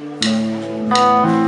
Música